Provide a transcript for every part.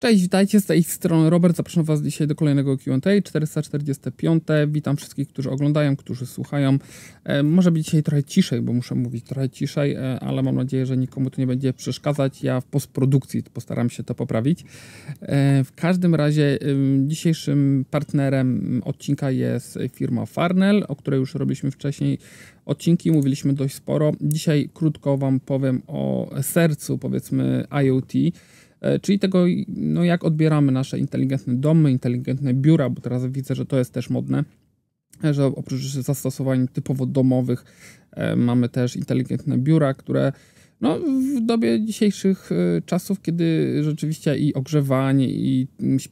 Cześć, witajcie z tej strony Robert. Zapraszam Was dzisiaj do kolejnego QA 445. Witam wszystkich, którzy oglądają, którzy słuchają. E, może być dzisiaj trochę ciszej, bo muszę mówić trochę ciszej, e, ale mam nadzieję, że nikomu to nie będzie przeszkadzać. Ja w postprodukcji postaram się to poprawić. E, w każdym razie dzisiejszym partnerem odcinka jest firma Farnell, o której już robiliśmy wcześniej odcinki, mówiliśmy dość sporo. Dzisiaj krótko Wam powiem o sercu, powiedzmy, IoT. E, czyli tego, no jak odbieramy nasze inteligentne domy, inteligentne biura, bo teraz widzę, że to jest też modne, e, że oprócz zastosowań typowo domowych e, mamy też inteligentne biura, które no, w dobie dzisiejszych czasów, kiedy rzeczywiście i ogrzewanie, i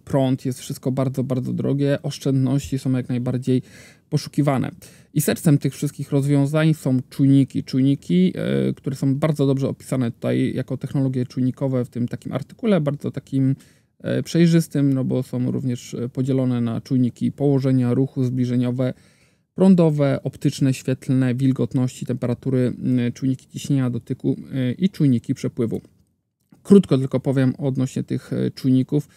prąd jest wszystko bardzo, bardzo drogie, oszczędności są jak najbardziej poszukiwane. I sercem tych wszystkich rozwiązań są czujniki. Czujniki, e, które są bardzo dobrze opisane tutaj jako technologie czujnikowe w tym takim artykule, bardzo takim e, przejrzystym, no bo są również e, podzielone na czujniki położenia, ruchu, zbliżeniowe, prądowe, optyczne, świetlne, wilgotności, temperatury, czujniki ciśnienia dotyku i czujniki przepływu. Krótko tylko powiem odnośnie tych czujników,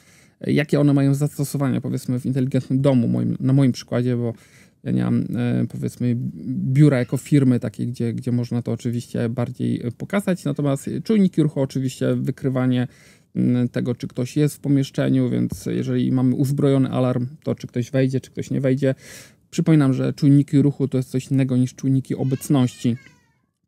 jakie one mają zastosowania, powiedzmy, w inteligentnym domu, moim, na moim przykładzie, bo e, powiedzmy biura jako firmy takiej, gdzie, gdzie można to oczywiście bardziej pokazać, natomiast czujniki ruchu oczywiście wykrywanie tego, czy ktoś jest w pomieszczeniu, więc jeżeli mamy uzbrojony alarm, to czy ktoś wejdzie, czy ktoś nie wejdzie. Przypominam, że czujniki ruchu to jest coś innego niż czujniki obecności.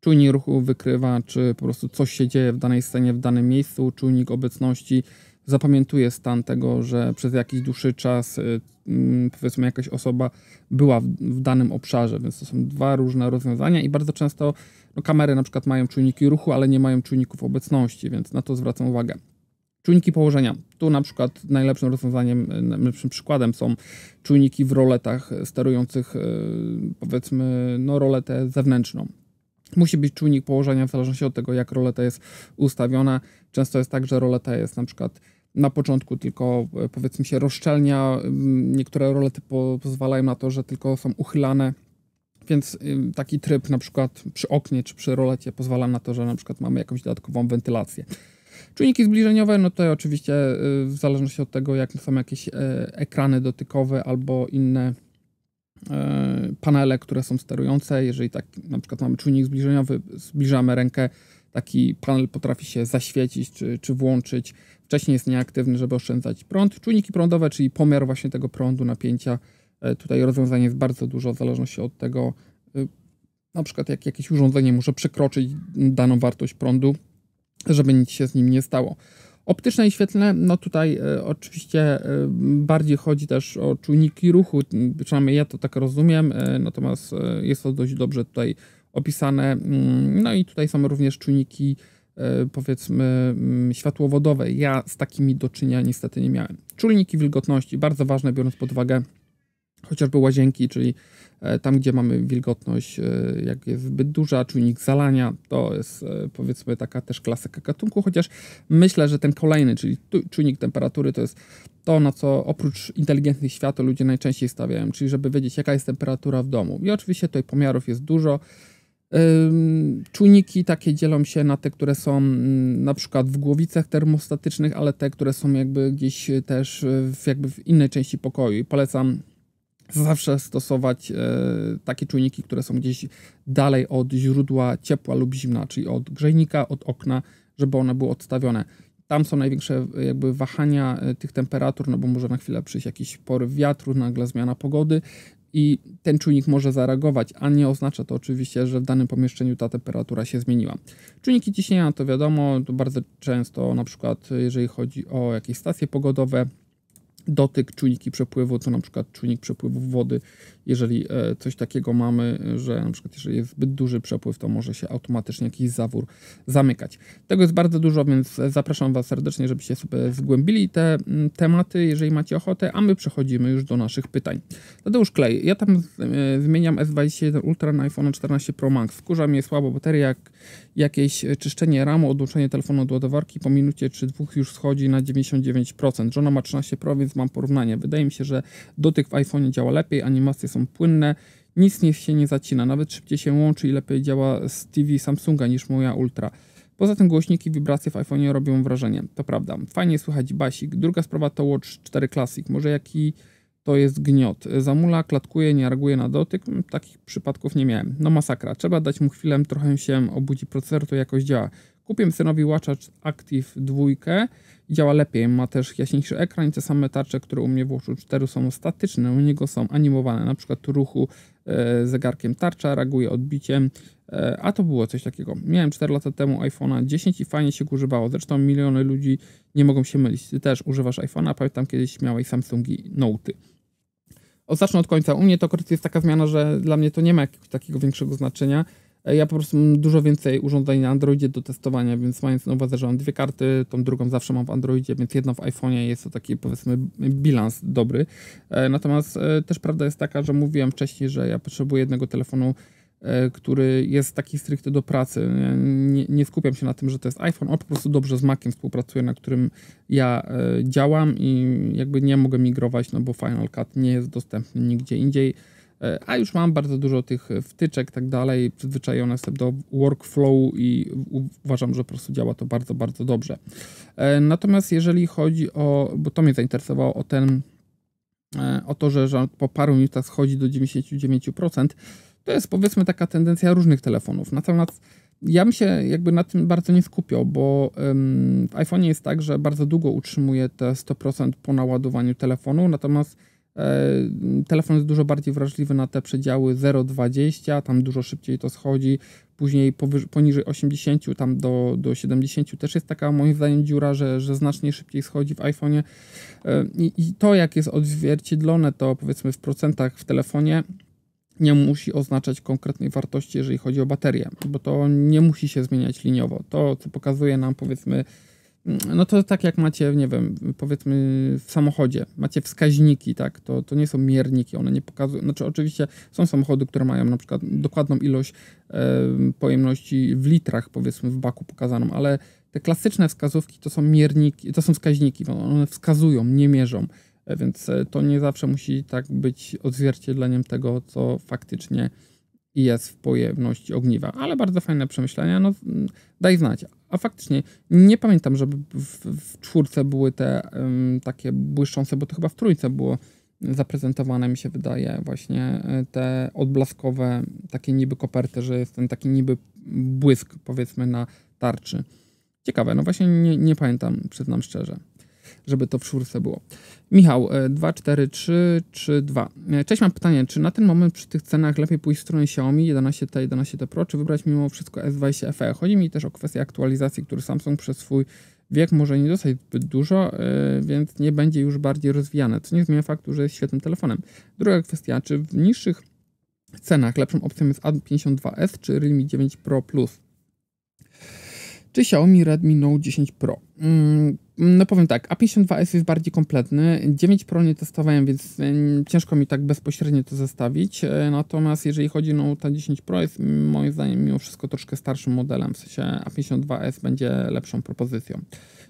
Czujnik ruchu wykrywa, czy po prostu coś się dzieje w danej scenie, w danym miejscu. Czujnik obecności zapamiętuje stan tego, że przez jakiś dłuższy czas y, mm, powiedzmy jakaś osoba była w, w, danym obszarze, więc to są dwa różne rozwiązania i bardzo często no, kamery na przykład mają czujniki ruchu, ale nie mają czujników obecności, więc na to zwracam uwagę. Czujniki położenia. Tu na przykład najlepszym rozwiązaniem, najlepszym przykładem są czujniki w roletach sterujących y, powiedzmy no, roletę zewnętrzną. Musi być czujnik położenia w zależności od tego, jak roleta jest ustawiona. Często jest tak, że roleta jest na przykład na początku tylko e, powiedzmy się rozszczelnia. Niektóre rolety po, pozwalają na to, że tylko są uchylane. Więc taki tryb na przykład przy oknie czy przy rolecie pozwala na to, że na przykład mamy jakąś dodatkową wentylację. Czujniki zbliżeniowe, no to oczywiście y, w zależności od tego, jak są jakieś e, ekrany dotykowe albo inne E, panele, które są sterujące. Jeżeli tak na przykład mamy czujnik zbliżeniowy, zbliżamy rękę, taki panel potrafi się zaświecić czy, czy włączyć. Wcześniej jest nieaktywny, żeby oszczędzać prąd. Czujniki prądowe, czyli pomiar właśnie tego prądu, napięcia. E, tutaj rozwiązań jest bardzo dużo w zależności od tego, e, na przykład jak jakieś urządzenie może przekroczyć daną wartość prądu, żeby nic się z nim nie stało. Optyczne i świetlne, no tutaj e, oczywiście bardziej chodzi też o czujniki ruchu, przynajmniej ja to tak rozumiem, natomiast jest to dość dobrze tutaj opisane. Mm, no i tutaj są również czujniki powiedzmy mm, światłowodowe. Ja z takimi do czynienia niestety nie miałem. Czujniki wilgotności, bardzo ważne biorąc pod uwagę chociażby łazienki, czyli e, tam, gdzie mamy wilgotność, e, jak jest zbyt duża, czujnik zalania, to jest e, powiedzmy taka też klasyka gatunku, chociaż myślę, że ten kolejny, czyli czujnik temperatury, to jest to, na co oprócz inteligentnych świateł ludzie najczęściej stawiają, czyli żeby wiedzieć, jaka jest temperatura w domu. I oczywiście tutaj pomiarów jest dużo. Czujniki takie dzielą się na te, które są mm, na przykład w głowicach termostatycznych, ale te, które są jakby gdzieś też w, jakby w innej części pokoju. I polecam zawsze stosować e, takie czujniki, które są gdzieś dalej od źródła ciepła lub zimna, czyli od grzejnika, od okna, żeby one były odstawione. Tam są największe jakby wahania tych temperatur, no bo może na chwilę przyjść jakiś poryw wiatru, nagle zmiana pogody i ten czujnik może zareagować, a nie oznacza to oczywiście, że w danym pomieszczeniu ta temperatura się zmieniła. Czujniki ciśnienia to wiadomo, to bardzo często na przykład jeżeli chodzi o jakieś stacje pogodowe, dotyk, czujniki przepływu, to na przykład czujnik przepływu wody. Jeżeli e, coś takiego mamy, że na przykład jeżeli jest zbyt duży przepływ, to może się automatycznie jakiś zawór zamykać. Tego jest bardzo dużo, więc zapraszam Was serdecznie, żebyście sobie zgłębili te mm, tematy, jeżeli macie ochotę, a my przechodzimy już do naszych pytań. Tadeusz Klej, ja tam e, zmieniam S21 Ultra na iPhone 14 Pro Max. Wkurza mnie słabo bateria, jak jakieś czyszczenie RAMu, odłączenie telefonu od ładowarki po minucie czy dwóch już schodzi na 99%. Żona ma 13 Pro, więc mam porównanie. Wydaje mi się, że dotyk w iPhone działa lepiej, animacje są płynne, nic nie się nie zacina, nawet szybciej się łączy i lepiej działa z TV Samsunga niż moja Ultra. Poza tym głośniki, wibracje w iPhone'ie robią wrażenie, to prawda. Fajnie słychać basik. Druga sprawa to Watch 4 Classic. Może jaki to jest gniot. Zamula, klatkuje, nie reaguje na dotyk. Takich przypadków nie miałem. No masakra. Trzeba dać mu chwilę, trochę się obudzi procesor, to jakoś działa. Kupiłem synowi Watcha Active 2 działa lepiej. Ma też jaśniejszy ekran te same tarcze, które u mnie w Watchu 4 są statyczne, u niego są animowane. Na przykład ruchu e, zegarkiem tarcza reaguje odbiciem, e, a to było coś takiego. Miałem 4 lata temu iPhone'a 10 i fajnie się używało. Zresztą miliony ludzi nie mogą się mylić. Ty też używasz iPhone'a, pamiętam kiedyś miałeś Samsungi Note. O, zacznę od końca. U mnie to akurat jest taka zmiana, że dla mnie to nie ma jakiegoś takiego większego znaczenia. E, ja po prostu mam dużo więcej urządzeń na Androidzie do testowania, więc mając na uwadze, że mam dwie karty, tą drugą zawsze mam w Androidzie, więc jedno w iPhone'ie jest to taki powiedzmy bilans dobry. E, natomiast e, też prawda jest taka, że mówiłem wcześniej, że ja potrzebuję jednego telefonu, który jest taki stricte do pracy. Nie, nie, skupiam się na tym, że to jest iPhone, on po prostu dobrze z Maciem współpracuje, na którym ja działam i jakby nie mogę migrować, no bo Final Cut nie jest dostępny nigdzie indziej E, a już mam bardzo dużo tych wtyczek tak dalej, przyzwyczajone jestem do workflow i uważam, że po prostu działa to bardzo, bardzo dobrze. E, natomiast jeżeli chodzi o, bo to mnie zainteresowało, o ten, e, o to, że, że po paru minutach schodzi do 99%, to jest powiedzmy taka tendencja różnych telefonów. Natomiast ja bym się jakby na tym bardzo nie skupiał, bo w iPhone jest tak, że bardzo długo utrzymuje te 100% po naładowaniu telefonu, natomiast E, telefon jest dużo bardziej wrażliwy na te przedziały 0,20, tam dużo szybciej to schodzi. Później poniżej 80, tam do, do 70 też jest taka moim zdaniem dziura, że, że znacznie szybciej schodzi w iPhone'ie. I, I to jak jest odzwierciedlone, to powiedzmy w procentach w telefonie nie musi oznaczać konkretnej wartości, jeżeli chodzi o baterię, bo to nie musi się zmieniać liniowo. To, co pokazuje nam powiedzmy no to tak jak macie, nie wiem, powiedzmy w samochodzie, macie wskaźniki, tak, to, to nie są mierniki, one nie pokazują, znaczy oczywiście są samochody, które mają na przykład dokładną ilość e, pojemności w litrach, powiedzmy w baku pokazaną, ale te klasyczne wskazówki to są mierniki, to są wskaźniki, one wskazują, nie mierzą, więc e, to nie zawsze musi tak być odzwierciedleniem tego, co faktycznie jest w pojemności ogniwa, ale bardzo fajne przemyślenia, no daj znać. A faktycznie nie pamiętam, żeby w, w czwórce były te um, takie błyszczące, bo to chyba w trójce było zaprezentowane, mi się wydaje, właśnie e, te odblaskowe, takie niby koperty, że jest ten taki niby błysk, powiedzmy, na tarczy. Ciekawe, no właśnie nie, nie pamiętam, przyznam szczerze żeby to w czwórce było. Michał, 2, 4, 3, 3, 2. Cześć, mam pytanie, czy na ten moment przy tych cenach lepiej pójść w stronę Xiaomi 11T, 11T Pro, czy wybrać mimo wszystko S20 FE? Chodzi mi też o kwestię aktualizacji, który Samsung przez swój wiek może nie dostać zbyt dużo, e, więc nie będzie już bardziej rozwijane, co nie zmienia faktu, że jest świetnym telefonem. Druga kwestia, czy w niższych cenach lepszą opcją jest A52s czy Realme 9 Pro Plus? Czy Xiaomi Redmi Note 10 Pro? Mm, no powiem tak, A52s jest bardziej kompletny. 9 Pro nie testowałem, więc ciężko mi tak bezpośrednio to zestawić. E, natomiast jeżeli chodzi o Note 10 Pro, jest moim zdaniem mimo wszystko troszkę starszym modelem. W sensie A52s będzie lepszą propozycją.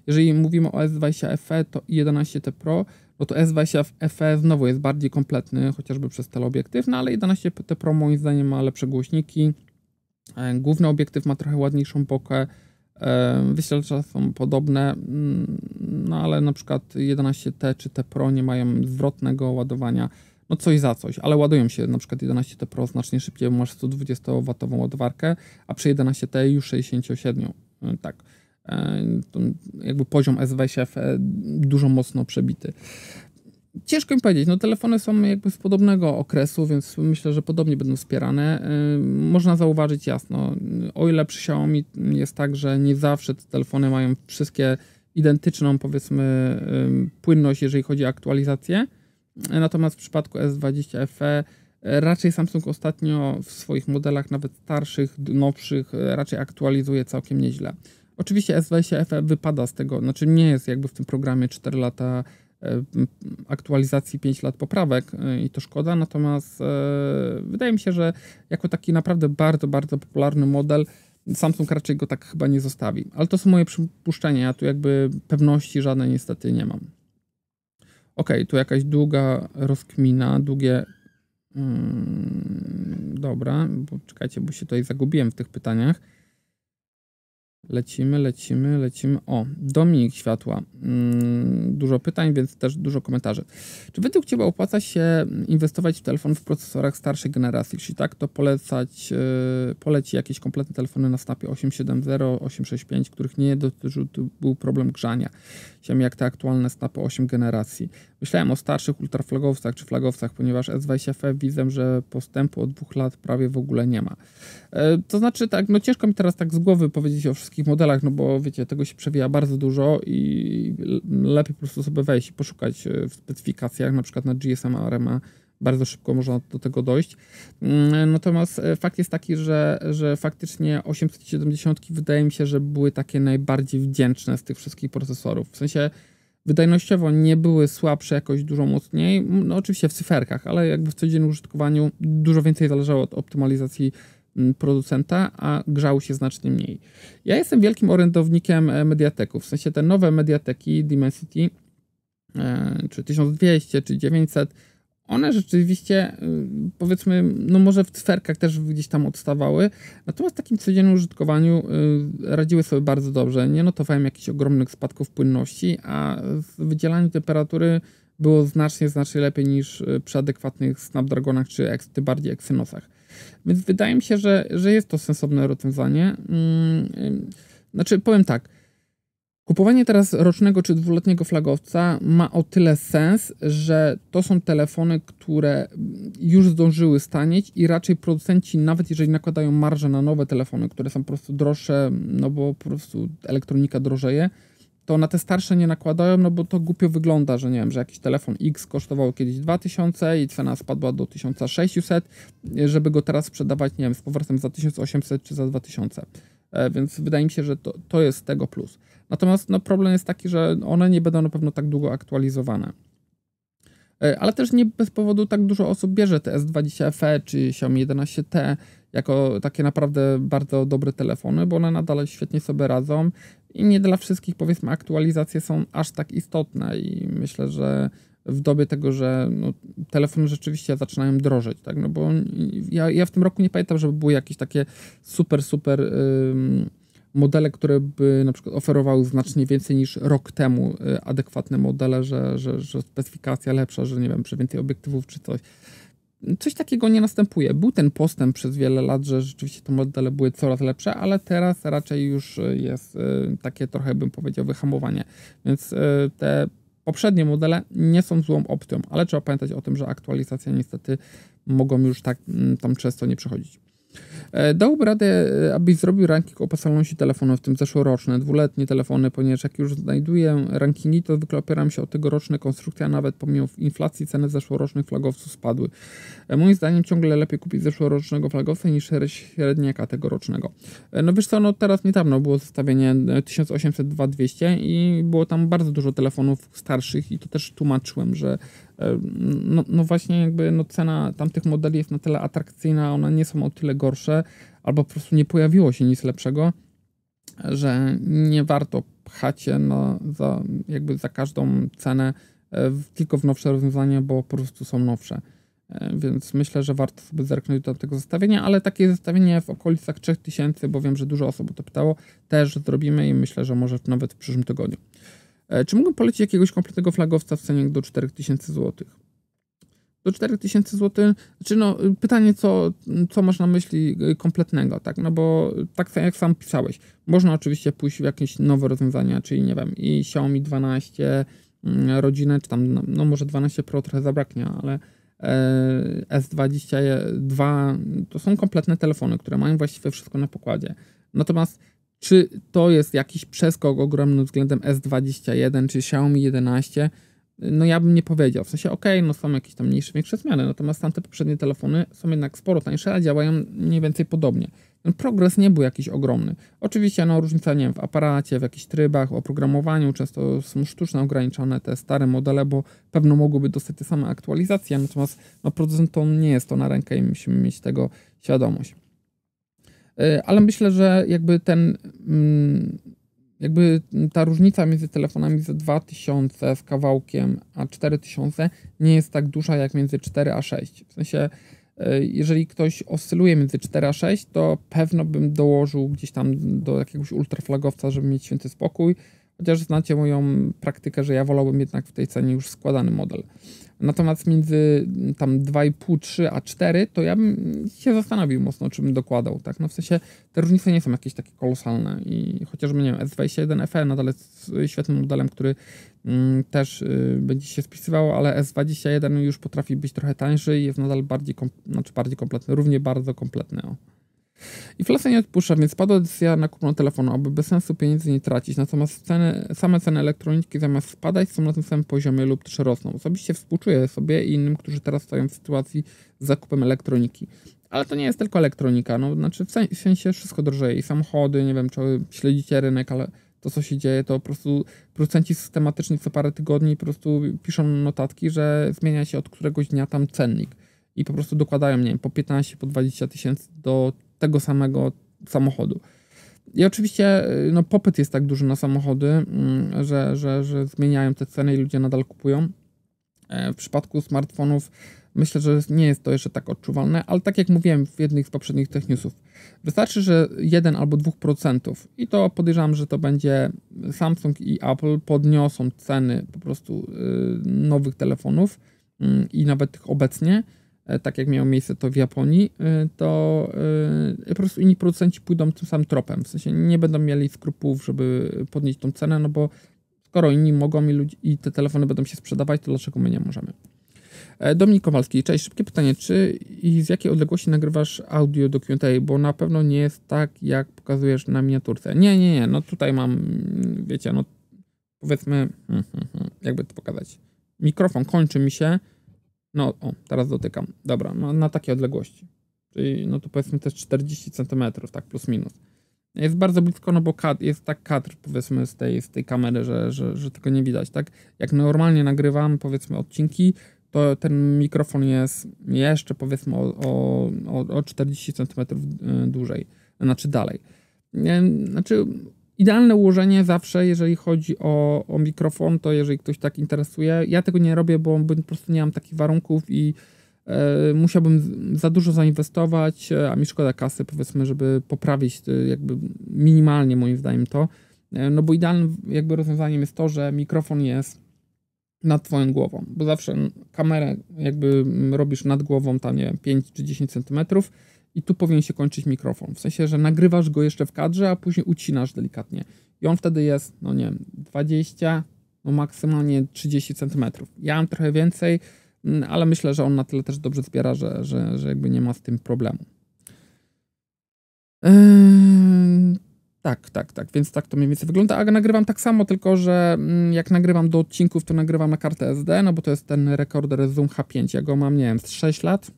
Jeżeli mówimy o S20 FE to 11T Pro, no to S20 FE znowu jest bardziej kompletny, chociażby przez teleobiektyw, no ale 11T Pro moim zdaniem ma lepsze głośniki. E, główny obiektyw ma trochę ładniejszą bokę Wyświetlacze są podobne, mm, no ale na przykład 11T czy T Pro nie mają zwrotnego ładowania, no coś za coś, ale ładują się na przykład 11T Pro znacznie szybciej, bo masz 120W ładowarkę, a przy 11T już 67, e, tak. E, jakby poziom S20 dużo mocno przebity. Ciężko mi powiedzieć, no telefony są jakby z podobnego okresu, więc myślę, że podobnie będą wspierane. Można zauważyć jasno, o ile przy Xiaomi jest tak, że nie zawsze te telefony mają wszystkie identyczną powiedzmy płynność, jeżeli chodzi o aktualizację, natomiast w przypadku S20 FE raczej Samsung ostatnio w swoich modelach, nawet starszych, nowszych, raczej aktualizuje całkiem nieźle. Oczywiście S20 FE wypada z tego, znaczy nie jest jakby w tym programie 4 lata aktualizacji 5 lat poprawek e, i to szkoda, natomiast e, wydaje mi się, że jako taki naprawdę bardzo, bardzo popularny model Samsung raczej go tak chyba nie zostawi. Ale to są moje przypuszczenia, ja tu jakby pewności żadnej niestety nie mam. Ok, tu jakaś długa rozkmina, długie... Hmm, dobra, bo czekajcie, bo się tutaj zagubiłem w tych pytaniach. Lecimy, lecimy, lecimy. O, Dominik Światła. Mm, dużo pytań, więc też dużo komentarzy. Czy według Ciebie opłaca się inwestować w telefon w procesorach starszej generacji? Jeśli tak, to polecać, yy, poleci jakieś kompletne telefony na Snapie 870, 865, których nie dotyczył był problem grzania, jak te aktualne Snapy 8 generacji. Myślałem o starszych ultraflagowcach czy flagowcach, ponieważ S20FE widzę, że postępu od dwóch lat prawie w ogóle nie ma. E, to znaczy tak, no ciężko mi teraz tak z głowy powiedzieć o wszystkich modelach, no bo wiecie, tego się przewija bardzo dużo i lepiej po prostu sobie wejść i poszukać e, w specyfikacjach, na przykład na GSM RMA bardzo szybko można do tego dojść. Mm, natomiast e, fakt jest taki, że, że faktycznie 870 wydaje mi się, że były takie najbardziej wdzięczne z tych wszystkich procesorów. W sensie wydajnościowo nie były słabsze jakoś dużo mocniej, no oczywiście w cyferkach, ale jakby w codziennym użytkowaniu dużo więcej zależało od optymalizacji producenta, a grzało się znacznie mniej. Ja jestem wielkim orędownikiem e, mediateków, w sensie te nowe mediateki Dimensity, e, czy 1200, czy 900, one rzeczywiście, y, powiedzmy, no może w cyferkach też gdzieś tam odstawały, natomiast w takim codziennym użytkowaniu radziły sobie bardzo dobrze. Nie notowałem jakichś ogromnych spadków płynności, a w wydzielaniu temperatury było znacznie, znacznie lepiej niż przy adekwatnych Snapdragonach czy tym bardziej Exynosach. Więc wydaje mi się, że, że jest to sensowne rozwiązanie. Mm, znaczy, powiem tak, Kupowanie teraz rocznego czy dwuletniego flagowca ma o tyle sens, że to są telefony, które już zdążyły stanieć i raczej producenci, nawet jeżeli nakładają marżę na nowe telefony, które są po prostu droższe, no bo po prostu elektronika drożeje, to na te starsze nie nakładają, no bo to głupio wygląda, że nie wiem, że jakiś telefon X kosztował kiedyś 2000 i cena spadła do 1600, żeby go teraz sprzedawać, nie wiem, z powrotem za 1800 czy za 2000. E, więc wydaje mi się, że to, to jest tego plus. Natomiast no, problem jest taki, że one nie będą na pewno tak długo aktualizowane. E, ale też nie bez powodu tak dużo osób bierze te S20 FE czy Xiaomi 11T jako takie naprawdę bardzo dobre telefony, bo one nadal świetnie sobie radzą i nie dla wszystkich powiedzmy aktualizacje są aż tak istotne i myślę, że w dobie tego, że no, telefony rzeczywiście zaczynają drożeć, tak, no bo ja, ja w tym roku nie pamiętam, żeby były jakieś takie super, super ym, modele, które by na przykład oferowały znacznie więcej niż rok temu y, adekwatne modele, że, że, że specyfikacja lepsza, że nie wiem, przy więcej obiektywów czy coś. Coś takiego nie następuje. Był ten postęp przez wiele lat, że rzeczywiście te modele były coraz lepsze, ale teraz raczej już jest y, takie trochę bym powiedział wyhamowanie. Więc y, te poprzednie modele nie są złą opcją, ale trzeba pamiętać o tym, że aktualizacje niestety mogą już tak tam często nie przychodzić. E, dałby radę, e, abyś zrobił ranking opłacalności telefonów, w tym zeszłoroczne, dłuletnie telefony, ponieważ jak już znajduję rankingi, to zwykle opieram się o tegoroczne konstrukcje, a nawet pomimo inflacji ceny zeszłorocznych flagowców spadły. E, moim zdaniem ciągle lepiej kupić zeszłorocznego flagowca niż średniaka tegorocznego. No wiesz co, no teraz niedawno było zestawienie 1800-2200 i było tam bardzo dużo telefonów starszych i to też tłumaczyłem, że no, no, właśnie jakby no cena tamtych modeli jest na tyle atrakcyjna, one nie są o tyle gorsze, albo po prostu nie pojawiło się nic lepszego, że nie warto pchać się no, za, jakby za każdą cenę e, tylko w nowsze rozwiązania, bo po prostu są nowsze. E, więc myślę, że warto sobie zerknąć do tego zestawienia, ale takie zestawienie w okolicach 3000, bo wiem, że dużo osób o to pytało, też zrobimy i myślę, że może nawet w przyszłym tygodniu. E, czy mógłbym polecić jakiegoś kompletnego flagowca w cenie do 4000 zł? Do 4000 zł, znaczy no, pytanie, co, co masz na myśli y, kompletnego, tak? No bo tak jak sam pisałeś, można oczywiście pójść w jakieś nowe rozwiązania, czyli nie wiem, i Xiaomi 12 mm, rodzinę, czy tam, no, no może 12 Pro trochę zabraknie, ale e, S22 to są kompletne telefony, które mają właściwie wszystko na pokładzie. Natomiast czy to jest jakiś przeskok ogromny względem S21 czy Xiaomi 11? No ja bym nie powiedział. W sensie, ok, no są jakieś tam mniejsze, większe zmiany, natomiast tamte poprzednie telefony są jednak sporo tańsze, a działają mniej więcej podobnie. Ten progres nie był jakiś ogromny. Oczywiście, no różnica, nie wiem, w aparacie, w jakichś trybach, oprogramowaniu, często są sztucznie ograniczone te stare modele, bo pewno mogłyby dostać te same aktualizacje, natomiast no producentom nie jest to na rękę i musimy mieć tego świadomość. E, ale myślę, że jakby ten, mm, jakby ta różnica między telefonami za 2000 z kawałkiem a 4000 nie jest tak duża jak między 4 a 6. W sensie E, jeżeli ktoś oscyluje między 4 a 6, to pewno bym dołożył gdzieś tam do jakiegoś ultraflagowca, żeby mieć święty spokój. Chociaż znacie moją praktykę, że ja wolałbym jednak w tej cenie już składany model. Natomiast między tam 2,5, 3 a 4 to ja bym się zastanowił mocno, czy bym dokładał. Tak? No w sensie te różnice nie są jakieś takie kolosalne i chociażby nie wiem, S21 FE nadal jest świetnym modelem, który mm, też y, będzie się spisywał, ale S21 już potrafi być trochę tańszy i jest nadal bardziej, znaczy bardziej kompletny, równie bardzo kompletny. O. Inflacja nie odpuszcza, więc padła decyzja na kupno telefonu, aby bez sensu pieniędzy nie tracić. Natomiast ceny, same ceny elektroniki zamiast spadać są na tym samym poziomie lub też rosną. Osobiście współczuję sobie i innym, którzy teraz stoją w sytuacji z zakupem elektroniki. Ale to nie jest tylko elektronika, no znaczy w sensie wszystko drożeje i samochody, nie wiem, czy śledzicie rynek, ale to, co się dzieje, to po prostu producenci systematyczni co parę tygodni po prostu piszą notatki, że zmienia się od któregoś dnia tam cennik i po prostu dokładają, nie wiem, po 15, po 20 tysięcy do tego samego samochodu. I oczywiście no, popyt jest tak duży na samochody, mm, że, że, że zmieniają te ceny i ludzie nadal kupują. E, w przypadku smartfonów myślę, że nie jest to jeszcze tak odczuwalne, ale tak jak mówiłem w jednych z poprzednich tech newsów, wystarczy, że 1 albo 2% i to podejrzewam, że to będzie Samsung i Apple podniosą ceny po prostu y, nowych telefonów mm, i nawet tych obecnie, tak jak miało miejsce to w Japonii, e, to e, po prostu inni producenci pójdą tym samym tropem. W sensie nie będą mieli skrupułów, żeby podnieść tą cenę, no bo skoro inni mogą i, ludzi, i te telefony będą się sprzedawać, to dlaczego my nie możemy? Dominik Kowalski, cześć, szybkie pytanie, czy i z jakiej odległości nagrywasz audio do Q&A, bo na pewno nie jest tak, jak pokazujesz na miniaturce. Nie, nie, nie, no tutaj mam, wiecie, no powiedzmy, jakby to pokazać. Mikrofon kończy mi się, no, o, teraz dotykam. Dobra, no, na takiej odległości. Czyli, no to powiedzmy też 40 cm, tak, plus minus. Jest bardzo blisko, no bo kadr, jest tak kadr, powiedzmy, z tej, z tej kamery, że, że, że tego nie widać, tak? Jak normalnie nagrywam, powiedzmy, odcinki, to ten mikrofon jest jeszcze, powiedzmy, o, o, o 40 cm y, dłużej, znaczy dalej. Znaczy, Idealne ułożenie zawsze, jeżeli chodzi o, o mikrofon, to jeżeli ktoś tak interesuje. Ja tego nie robię, bo po prostu nie mam takich warunków i e, musiałbym za dużo zainwestować, e, a mi szkoda kasy, powiedzmy, żeby poprawić e, jakby minimalnie moim zdaniem to. E, no bo idealnym jakby rozwiązaniem jest to, że mikrofon jest nad twoją głową, bo zawsze kamerę jakby robisz nad głową tam nie wiem, 5 czy 10 centymetrów, i tu powinien się kończyć mikrofon. W sensie, że nagrywasz go jeszcze w kadrze, a później ucinasz delikatnie. I on wtedy jest, no nie wiem, 20, no maksymalnie 30 cm. Ja mam trochę więcej, mm, ale myślę, że on na tyle też dobrze zbiera, że, że, że jakby nie ma z tym problemu. Yy, tak, tak, tak, więc tak to mniej więcej wygląda. A nagrywam tak samo, tylko że mm, jak nagrywam do odcinków, to nagrywam na kartę SD, no bo to jest ten rekorder Zoom H5. Ja go mam, nie wiem, z 6 lat,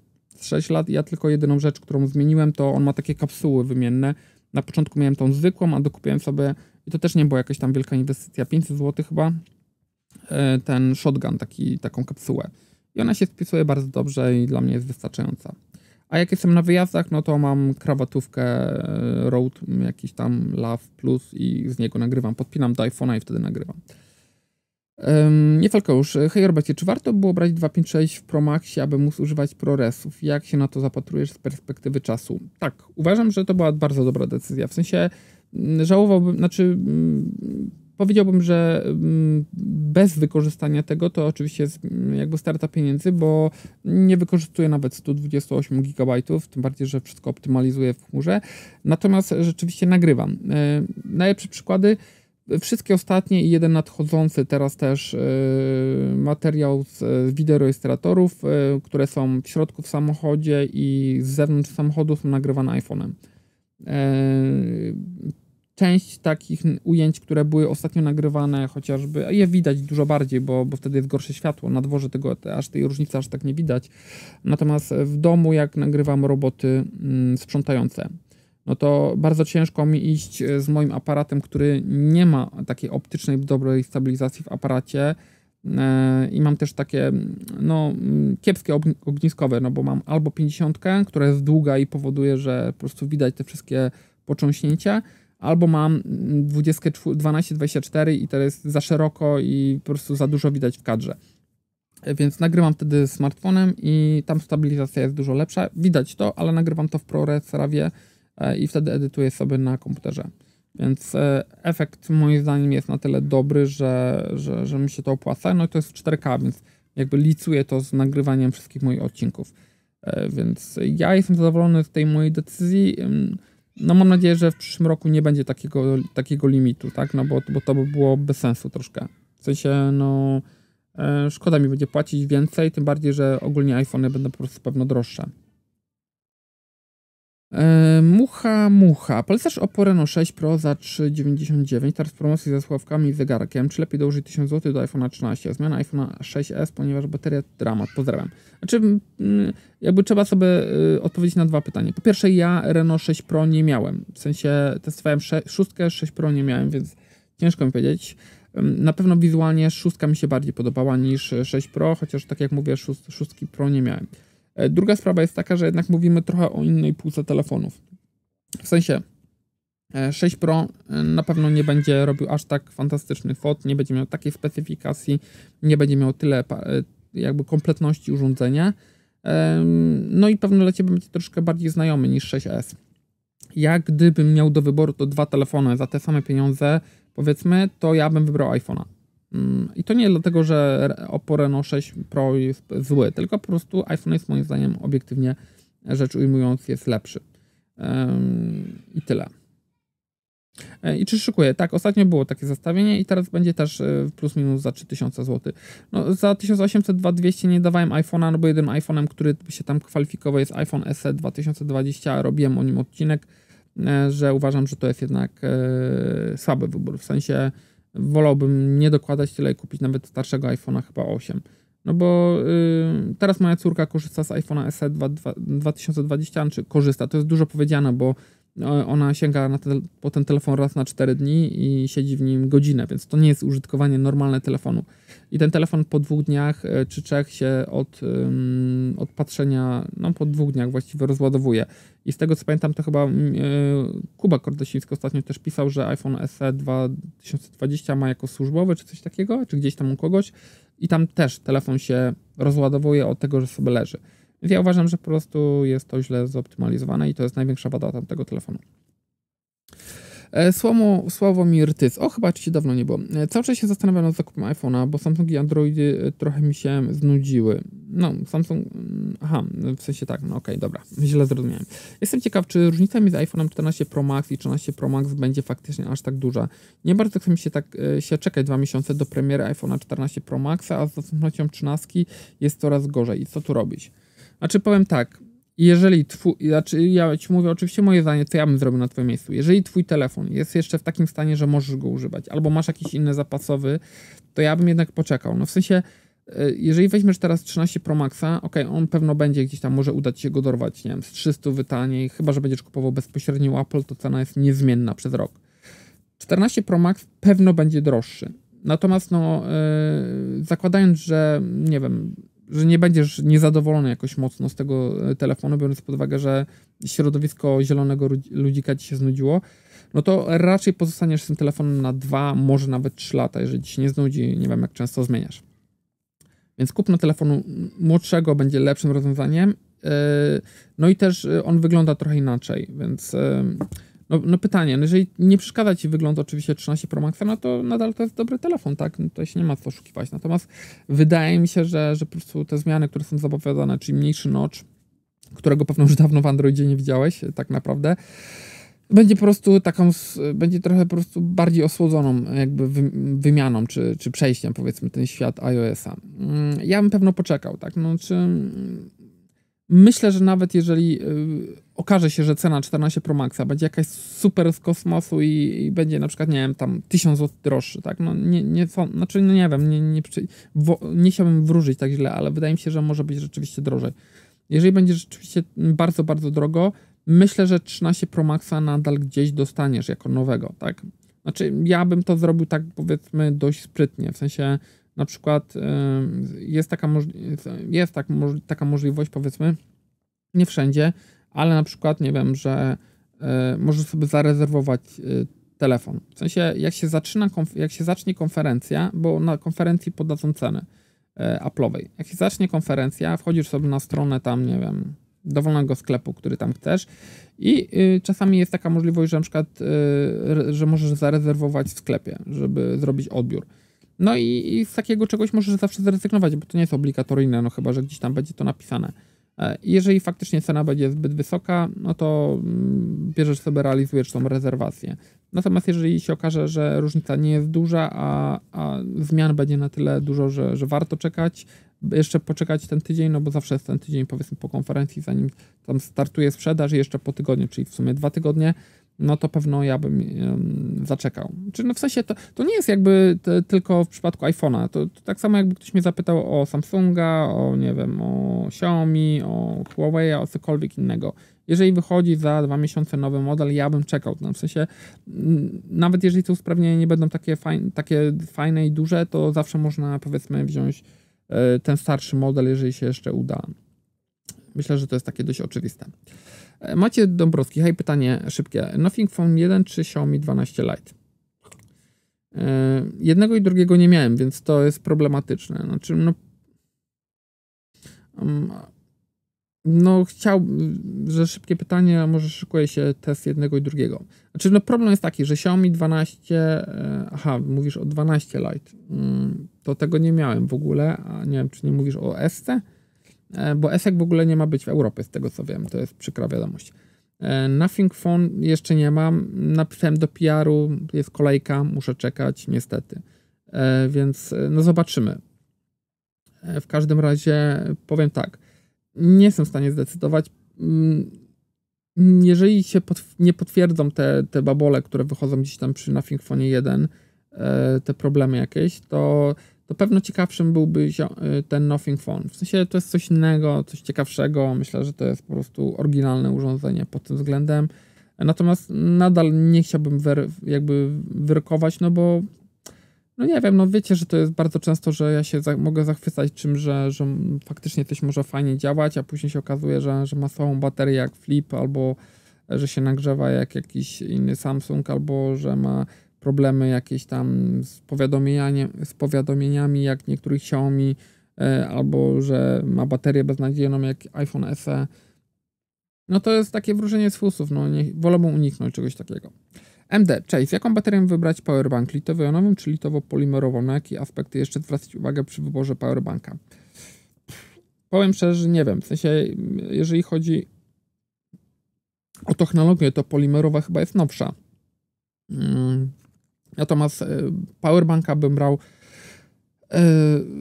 6 lat. Ja tylko jedyną rzecz, którą zmieniłem, to on ma takie kapsuły wymienne. Na początku miałem tą zwykłą, a dokupiłem sobie, i to też nie była jakaś tam wielka inwestycja, 500 zł chyba, e, ten shotgun, taki, taką kapsułę. I ona się spisuje bardzo dobrze i dla mnie jest wystarczająca. A jak jestem na wyjazdach, no to mam krawatówkę e, Rode, jakiś tam Love Plus i z niego nagrywam. Podpinam do iPhone'a i wtedy nagrywam. Um, nie już. Hej Robercie, czy warto było brać 256 w Pro Maxie, aby móc używać ProResów? Jak się na to zapatrujesz z perspektywy czasu? Tak, uważam, że to była bardzo dobra decyzja. W sensie mm, żałowałbym, znaczy mm, powiedziałbym, że mm, bez wykorzystania tego to oczywiście jest jakby starta pieniędzy, bo nie wykorzystuję nawet 128 GB, tym bardziej, że wszystko optymalizuję w chmurze. Natomiast rzeczywiście nagrywam. E, najlepsze przykłady Wszystkie ostatnie i jeden nadchodzący teraz też y, materiał z, wideorejestratorów, y, które są w środku w samochodzie i z zewnątrz samochodu są nagrywane iPhone'em. Y, część takich ujęć, które były ostatnio nagrywane, chociażby, je widać dużo bardziej, bo, bo wtedy jest gorsze światło. Na dworze tego, aż tej różnicy aż tak nie widać. Natomiast w domu, jak nagrywam roboty mm, sprzątające, no to bardzo ciężko mi iść e, z moim aparatem, który nie ma takiej optycznej dobrej stabilizacji w aparacie e, i mam też takie no, kiepskie ogniskowe, no bo mam albo 50, która jest długa i powoduje, że po prostu widać te wszystkie począśnięcia, albo mam 12-24 i to jest za szeroko i po prostu za dużo widać w kadrze. Więc nagrywam wtedy smartfonem i tam stabilizacja jest dużo lepsza. Widać to, ale nagrywam to w ProRes Rawie i wtedy edytuję sobie na komputerze. Więc e, efekt moim zdaniem jest na tyle dobry, że, że, że mi się to opłaca. No i to jest 4K, więc jakby licuję to z nagrywaniem wszystkich moich odcinków. E, więc ja jestem zadowolony z tej mojej decyzji. No mam nadzieję, że w przyszłym roku nie będzie takiego, takiego limitu, tak? No bo, bo to by było bez sensu troszkę. W sensie, no e, szkoda mi będzie płacić więcej, tym bardziej, że ogólnie iPhony będą po prostu pewno droższe. E, mucha, mucha. Polecasz Oppo Reno 6 Pro za 3,99, teraz promocji ze sławkami i zegarkiem. Czy lepiej dołożyć 1000 zł do iPhone'a 13? Zmiana iPhone'a 6s, ponieważ bateria dramat. Pozdrawiam. Znaczy, jakby trzeba sobie y, odpowiedzieć na dwa pytania. Po pierwsze, ja Reno 6 Pro nie miałem. W sensie testowałem 6, 6 Pro nie miałem, więc ciężko mi powiedzieć. Na pewno wizualnie szóstka mi się bardziej podobała niż 6 Pro, chociaż tak jak mówię, 6, 6 Pro nie miałem. E, druga sprawa jest taka, że jednak mówimy trochę o innej półce telefonów. W sensie 6 e, Pro e, na pewno nie będzie robił aż tak fantastycznych fot, nie będzie miał takiej specyfikacji, nie będzie miał tyle jakby kompletności urządzenia. No i pewno dla Ciebie będzie troszkę bardziej znajomy niż 6S. Ja gdybym miał do wyboru to dwa telefony za te same pieniądze, powiedzmy, to ja bym wybrał iPhone'a. I to nie dlatego, że Oppo Reno 6 Pro jest zły, tylko po prostu iPhone jest moim zdaniem obiektywnie rzecz ujmując jest lepszy. I tyle. E, I czy szykuję? Tak, ostatnio było takie zestawienie i teraz będzie też e, plus minus za 3000 zł. No, za 1800 2200 nie dawałem iPhone'a, no bo jeden iPhone'em, który się tam kwalifikował jest iPhone SE 2020, robiłem o nim odcinek, e, że uważam, że to jest jednak słaby wybór, w sensie wolałbym nie dokładać tyle i kupić nawet starszego iPhone'a, chyba 8. No bo y, teraz moja córka korzysta z iPhone'a SE 2020, czy korzysta, to jest dużo powiedziane, bo no, ona sięga ten, po ten telefon raz na 4 dni i siedzi w nim godzinę, więc to nie jest użytkowanie normalne telefonu. I ten telefon po dwóch dniach e, czy trzech się od, um, od patrzenia, no po dwóch dniach właściwie rozładowuje. I z tego co pamiętam, to chyba yy, Kuba Kordesiński ostatnio też pisał, że iPhone SE 2020 ma jako służbowy czy coś takiego, czy gdzieś tam u kogoś i tam też telefon się rozładowuje od tego, że sobie leży. Więc ja uważam, że po prostu jest to źle zoptymalizowane i to jest największa wada tamtego telefonu. E, Słowo, Sławomir Tys. O, chyba ci dawno nie było. E, cały czas się zastanawiam nad zakupem iPhone'a, bo Samsung i Androidy e, trochę mi się znudziły. No, Samsung... Mm, aha, w sensie tak, no okej, okay, dobra. Źle zrozumiałem. Jestem ciekaw, czy różnica między iPhone'em 14 Pro Max i 13 Pro Max będzie faktycznie aż tak duża. Nie bardzo chce mi się tak się czekać dwa miesiące do premiery iPhone'a 14 Pro Maxa, a z dostępnością 13 jest coraz gorzej. I co tu robić? Znaczy powiem tak, jeżeli twój, znaczy ja ci mówię oczywiście moje zdanie, co ja bym zrobił na twoim miejscu. Jeżeli twój telefon jest jeszcze w takim stanie, że możesz go używać, albo masz jakiś inny zapasowy, to ja bym jednak poczekał. No w sensie, e, jeżeli weźmiesz teraz 13 Pro Maxa, ok, on pewno będzie gdzieś tam, może udać się go dorwać, nie wiem, z 300 wytaniej, chyba, że będziesz kupował bezpośrednio Apple, to cena jest niezmienna przez rok. 14 Pro Max pewno będzie droższy. Natomiast no, yy, zakładając, że nie wiem, że nie będziesz niezadowolony jakoś mocno z tego e, telefonu, biorąc pod uwagę, że środowisko zielonego ludzika ci się znudziło, no to raczej pozostaniesz z tym telefonem na dwa, może nawet trzy lata, jeżeli ci się nie znudzi, nie wiem jak często zmieniasz. Więc kupno telefonu młodszego będzie lepszym rozwiązaniem. E, no i też e, on wygląda trochę inaczej, więc no, no, pytanie, no jeżeli nie przeszkadza Ci wygląd oczywiście 13 Pro Maxa, no to nadal to jest dobry telefon, tak? No to się nie ma co oszukiwać. Natomiast wydaje mi się, że, że po prostu te zmiany, które są zapowiadane, czyli mniejszy notch, którego pewno już dawno w Androidzie nie widziałeś, tak naprawdę, będzie po prostu taką, będzie trochę po prostu bardziej osłodzoną jakby wymianą, czy, czy przejściem powiedzmy ten świat iOS-a. Mm, ja bym pewno poczekał, tak? No, czy Myślę, że nawet jeżeli y, okaże się, że cena 14 Pro Maxa będzie jakaś super z kosmosu i, i będzie na przykład, nie wiem, tam 1000 zł droższy, tak? No nie, nie, znaczy, no nie wiem, nie, nie, nie chciałbym wróżyć tak źle, ale wydaje mi się, że może być rzeczywiście drożej. Jeżeli będzie rzeczywiście bardzo, bardzo drogo, myślę, że 13 Pro Maxa nadal gdzieś dostaniesz jako nowego, tak? Znaczy, ja bym to zrobił tak, powiedzmy, dość sprytnie, w sensie na przykład jest taka, jest tak, taka możliwość, powiedzmy, nie wszędzie, ale na przykład, nie wiem, że e, możesz sobie zarezerwować e, telefon. W sensie, jak się, zaczyna, jak się zacznie konferencja, bo na konferencji podadzą cenę. e, Apple'owej. Jak się zacznie konferencja, wchodzisz sobie na stronę tam, nie wiem, dowolnego sklepu, który tam chcesz i y, czasami jest taka możliwość, że na przykład, y, że możesz zarezerwować w sklepie, żeby zrobić odbiór. No i, i z takiego czegoś możesz zawsze zrezygnować, bo to nie jest obligatoryjne, no chyba, że gdzieś tam będzie to napisane. E, jeżeli faktycznie cena będzie zbyt wysoka, no to mm, bierzesz sobie, realizujesz tą rezerwację. Natomiast jeżeli się okaże, że różnica nie jest duża, a, a zmian będzie na tyle dużo, że, że warto czekać, jeszcze poczekać ten tydzień, no bo zawsze jest ten tydzień powiedzmy po konferencji, zanim tam startuje sprzedaż i jeszcze po tygodniu, czyli w sumie dwa tygodnie, no to pewno ja bym um, zaczekał. Czy no w sensie to, to nie jest jakby te, tylko w przypadku iPhone'a. To, to, tak samo jakby ktoś mnie zapytał o Samsunga, o nie wiem, o Xiaomi, o Huawei, o cokolwiek innego. Jeżeli wychodzi za dwa miesiące nowy model, ja bym czekał. No w sensie, nawet jeżeli te usprawnienia nie będą takie, fajne, takie fajne i duże, to zawsze można powiedzmy wziąć e, ten starszy model, jeżeli się jeszcze uda. Myślę, że to jest takie dość oczywiste. E, Macie Dąbrowski, hej, pytanie szybkie. Nothing Phone 1 czy Xiaomi 12 Lite? E, jednego i drugiego nie miałem, więc to jest problematyczne. Znaczy, no, mm, no chciał, że szybkie pytanie, a może szykuje się test jednego i drugiego. Znaczy, no problem jest taki, że Xiaomi 12, e, aha, mówisz o 12 Lite, mm, to tego nie miałem w ogóle, a nie wiem, czy nie mówisz o SC? E, bo ESEC w ogóle nie ma być w Europie, z tego co wiem, to jest przykra wiadomość. E, Nothing Phone jeszcze nie mam, napisałem do PR-u, jest kolejka, muszę czekać, niestety. E, więc no zobaczymy. W każdym razie powiem tak, nie jestem w stanie zdecydować. Mm, jeżeli się nie potwierdzą te, te babole, które wychodzą gdzieś tam przy Nothing Phone 1, te problemy jakieś, to to pewno ciekawszym byłby y, ten Nothing Phone. W sensie to jest coś innego, coś ciekawszego. Myślę, że to jest po prostu oryginalne urządzenie pod tym względem. Natomiast nadal nie chciałbym jakby wyrokować, no bo no nie wiem, no wiecie, że to jest bardzo często, że ja się za, mogę zachwycać czym, że, że faktycznie coś może fajnie działać, a później się okazuje, że, że ma słabą baterię jak Flip, albo że się nagrzewa jak jakiś inny Samsung, albo że ma problemy jakieś tam z, powiadomieniami, z powiadomieniami jak niektórych Xiaomi, e, albo że ma baterię beznadziejną jak iPhone SE. No to jest takie wróżenie z fusów, no nie, wolałbym uniknąć czegoś takiego. MD, cześć, jaką baterię wybrać powerbank? Litowo-jonowym czy litowo-polimerową? Na jakie aspekty jeszcze zwracać uwagę przy wyborze powerbanka? Powiem szczerze, że nie wiem, w sensie jeżeli chodzi o technologię, to polimerowa chyba jest nowsza. Natomiast e, powerbanka bym brał e,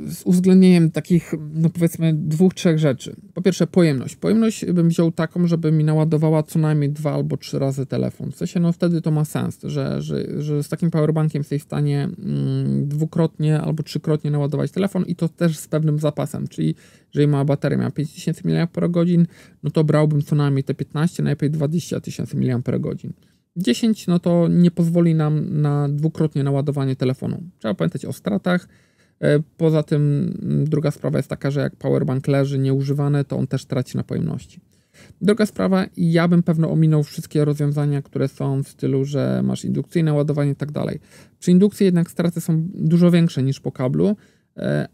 z uwzględnieniem takich, no powiedzmy, dwóch, trzech rzeczy. Po pierwsze, pojemność. Pojemność bym wziął taką, żeby mi naładowała co najmniej dwa albo trzy razy telefon. W sensie, no wtedy to ma sens, że, że, że z takim powerbankiem jesteś w stanie mm, dwukrotnie albo trzykrotnie naładować telefon i to też z pewnym zapasem. Czyli, jeżeli ma bateria miała 5000 mAh, no to brałbym co najmniej te 15, najlepiej 20 tysięcy mAh. 10 no to nie pozwoli nam na dwukrotnie naładowanie telefonu. Trzeba pamiętać o stratach. E, poza tym druga sprawa jest taka, że jak powerbank leży nieużywany, to on też traci na pojemności. Druga sprawa, ja bym pewno ominął wszystkie rozwiązania, które są w stylu, że masz indukcyjne ładowanie i tak dalej. Przy indukcji jednak straty są dużo większe niż po kablu,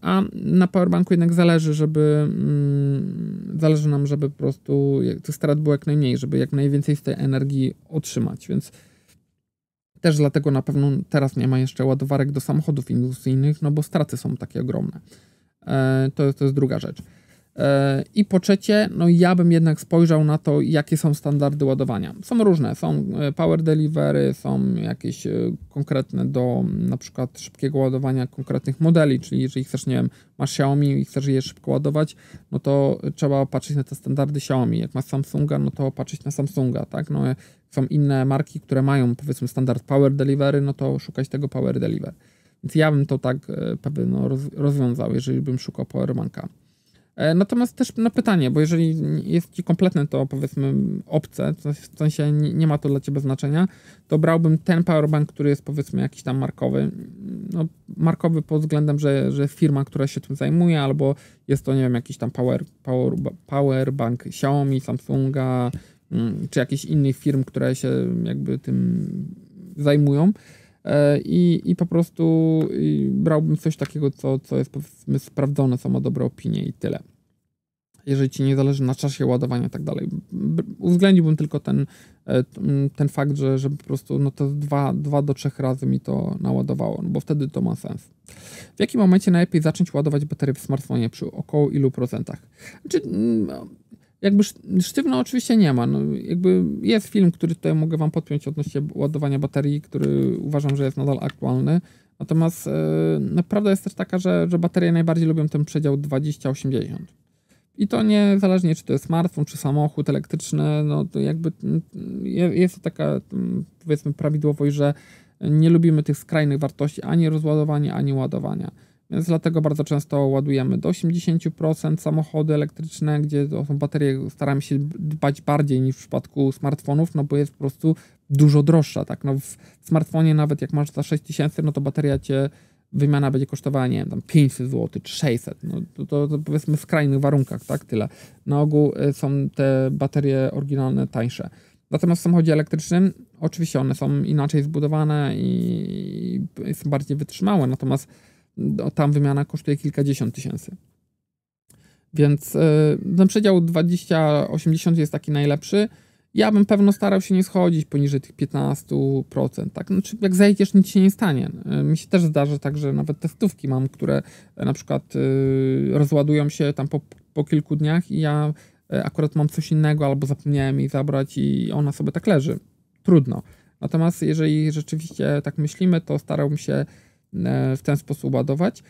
a na powerbanku jednak zależy, żeby mm, zależy nam, żeby po prostu tych strat było jak najmniej, żeby jak najwięcej z tej energii otrzymać, więc też dlatego na pewno teraz nie ma jeszcze ładowarek do samochodów indukcyjnych, no bo straty są takie ogromne. E, to, to jest druga rzecz. E, I po trzecie, no ja bym jednak spojrzał na to, jakie są standardy ładowania. Są różne, są e, power delivery, są jakieś e, konkretne do na przykład szybkiego ładowania konkretnych modeli, czyli jeżeli chcesz, nie wiem, masz Xiaomi i chcesz je szybko ładować, no to trzeba patrzeć na te standardy Xiaomi. Jak masz Samsunga, no to patrzeć na Samsunga, tak? No, są inne marki, które mają powiedzmy standard power delivery, no to szukać tego power delivery. Więc ja bym to tak pewnie rozwiązał, jeżeli bym szukał powerbanka. E, natomiast też na pytanie, bo jeżeli jest ci kompletne to powiedzmy obce, w sensie nie, ma to dla ciebie znaczenia, to brałbym ten powerbank, który jest powiedzmy jakiś tam markowy. No, markowy pod względem, że, że firma, która się tym zajmuje, albo jest to, nie wiem, jakiś tam power, power, powerbank Xiaomi, Samsunga, mm, czy jakichś innych firm, które się jakby tym zajmują. I, i po prostu brałbym coś takiego, co, co jest powiedzmy sprawdzone, co ma dobre opinie i tyle jeżeli ci nie zależy na czasie ładowania i tak dalej. Uwzględniłbym tylko ten, e, ten fakt, że, że po prostu no to dwa, dwa do trzech razy mi to naładowało, no bo wtedy to ma sens. W jakim momencie najlepiej zacząć ładować baterię w smartfonie? Przy około ilu procentach? Znaczy, jakby sztywno oczywiście nie ma. No, jakby jest film, który tutaj mogę wam podpiąć odnośnie ładowania baterii, który uważam, że jest nadal aktualny. Natomiast yy, no, prawda jest też taka, że, że baterie najbardziej lubią ten przedział 20-80. I to niezależnie, czy to jest smartfon, czy samochód elektryczny, no to jakby mm, jest taka mm, powiedzmy prawidłowość, że nie lubimy tych skrajnych wartości ani rozładowania, ani ładowania. Więc dlatego bardzo często ładujemy do 80% samochody elektryczne, gdzie to są baterie, staramy się dbać bardziej niż w przypadku smartfonów, no bo jest po prostu dużo droższa, tak? No w smartfonie nawet jak masz za 6000, no to bateria cię wymiana będzie kosztowała, nie wiem, tam 500 zł czy 600. No, to, to, to powiedzmy w skrajnych warunkach, tak? Tyle. Na ogół y, są te baterie oryginalne tańsze. Natomiast w samochodzie elektrycznym oczywiście one są inaczej zbudowane i są bardziej wytrzymałe, natomiast tam wymiana kosztuje kilkadziesiąt tysięcy. Więc yy, ten przedział 20-80 jest taki najlepszy. Ja bym pewno starał się nie schodzić poniżej tych 15%. Tak? Znaczy, jak zejdziesz, nic się nie stanie. E, mi się też zdarza tak, że nawet testówki mam, które e, na przykład rozładują się tam po, po kilku dniach i ja akurat mam coś innego albo zapomniałem jej zabrać i ona sobie tak leży. Trudno. Natomiast jeżeli rzeczywiście tak myślimy, to starałbym się w ten sposób ładować.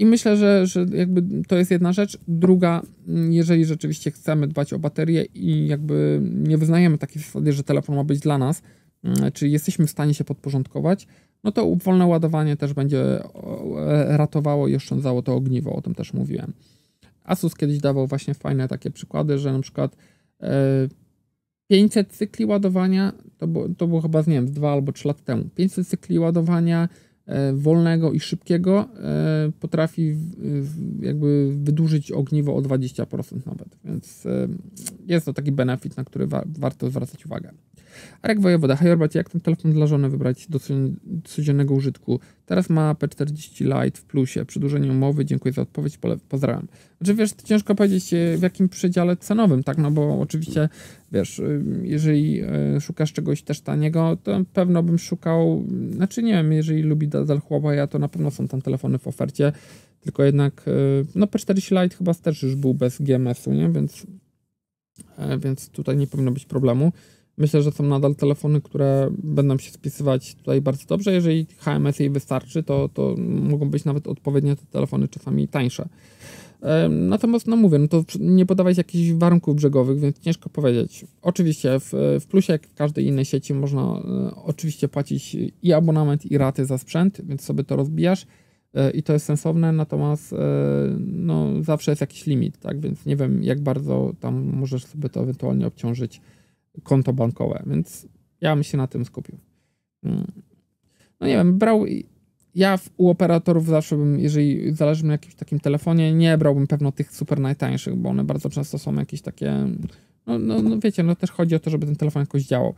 I myślę, że, że jakby to jest jedna rzecz. Druga, jeżeli rzeczywiście chcemy dbać o baterię i jakby nie wyznajemy takiej zasady, że telefon ma być dla nas, mm, czy jesteśmy w stanie się podporządkować, no to wolne ładowanie też będzie ratowało i oszczędzało to ogniwo, o tym też mówiłem. Asus kiedyś dawał właśnie fajne takie przykłady, że na przykład 500 e, cykli ładowania, to było, to było chyba, nie wiem, dwa albo trzy lata temu, 500 cykli ładowania E, wolnego i szybkiego e, potrafi jakby wydłużyć ogniwo o 20% nawet, więc e, jest to taki benefit, na który wa warto zwracać uwagę. Arek Wojewoda, hej Orbacie, jak ten telefon dla żony wybrać do codziennego użytku? Teraz ma P40 Lite w plusie, przedłużenie umowy, dziękuję za odpowiedź, pozdrawiam. Znaczy wiesz, to ciężko powiedzieć w jakim przedziale cenowym, tak, no bo oczywiście wiesz, y, jeżeli y, szukasz czegoś też taniego, to pewno bym szukał, znaczy nie wiem, jeżeli lubi nadal Huawei, to na pewno są tam telefony w ofercie, tylko jednak, y, no P40 Lite chyba też już był bez GMS-u, nie, więc, e, więc tutaj nie powinno być problemu. Myślę, że są nadal telefony, które będą się spisywać tutaj bardzo dobrze. Jeżeli HMS jej wystarczy, to, to mogą być nawet odpowiednie te telefony, czasami tańsze. Natomiast, no mówię, no to nie podawać jakichś warunków brzegowych, więc ciężko powiedzieć. Oczywiście w, w plusie, jak w każdej innej sieci, można e, oczywiście płacić i abonament, i raty za sprzęt, więc sobie to rozbijasz e, i to jest sensowne, natomiast e, no, zawsze jest jakiś limit, tak, więc nie wiem, jak bardzo tam możesz sobie to ewentualnie obciążyć konto bankowe, więc ja bym się na tym skupił. Mm. No nie wiem, brał. Ja u operatorów zawsze bym, jeżeli zależy mi na jakimś takim telefonie, nie brałbym pewno tych super najtańszych, bo one bardzo często są jakieś takie. No, no, no wiecie, no też chodzi o to, żeby ten telefon jakoś działał.